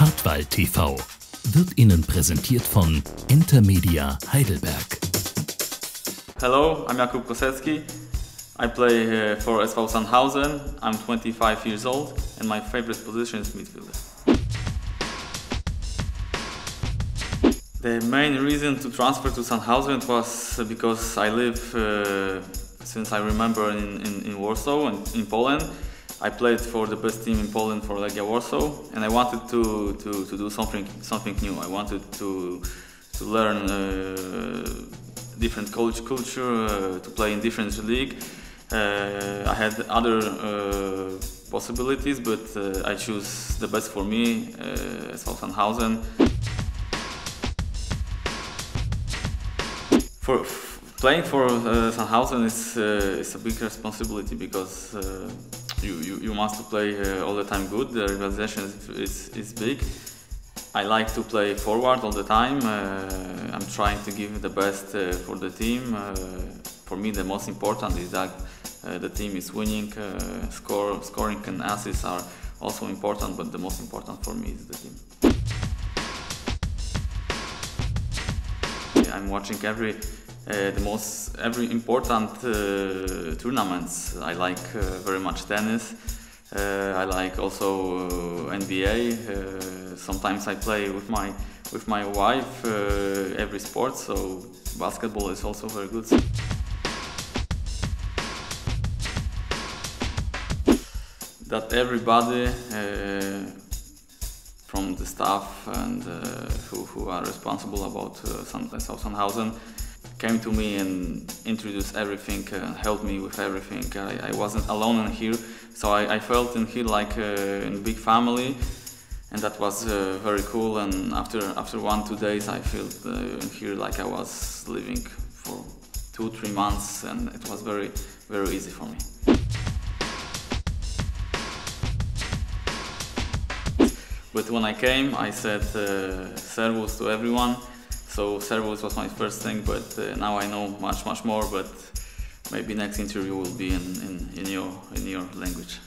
Hardtwald TV wird Ihnen präsentiert von Intermedia Heidelberg. Hello, I'm Jakub Kosecki. I play uh, for SV Sandhausen. I'm 25 years old and my favorite position is midfielder. The main reason to transfer to Sandhausen was because I live uh, since I remember in, in, in Warsaw and in Poland. I played for the best team in Poland for Legia Warsaw, and I wanted to, to, to do something something new. I wanted to to learn uh, different culture, culture uh, to play in different league. Uh, I had other uh, possibilities, but uh, I choose the best for me, uh, Sandhausen. For playing for uh, Sandhausen is uh, is a big responsibility because uh, you, you, you must play uh, all the time good. The realization is, is, is big. I like to play forward all the time. Uh, I'm trying to give the best uh, for the team. Uh, for me, the most important is that uh, the team is winning. Uh, score, scoring and assists are also important, but the most important for me is the team. I'm watching every uh, the most every important uh, tournaments. I like uh, very much tennis. Uh, I like also uh, NBA. Uh, sometimes I play with my with my wife every sport. So basketball is also very good. That everybody from the staff and who, who are responsible about uh, Sandhausen came to me and introduced everything, uh, helped me with everything. I, I, wasn't alone in here, so I, I felt in here like uh, in a big family, and that was uh, very cool. And after after one two days, I felt uh, in here like I was living for two three months, and it was very very easy for me. But when I came, I said uh, servus to everyone so Servus was my first thing, but uh, now I know much, much more. But maybe next interview will be in, in, in, your, in your language.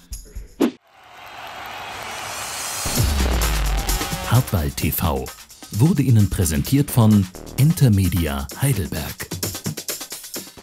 Hardtwald TV wurde Ihnen präsentiert von Intermedia Heidelberg.